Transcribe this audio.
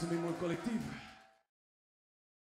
Soumis Collective.